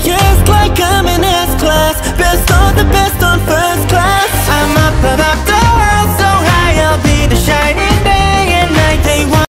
Yes, like I'm in S-class. Best of the best on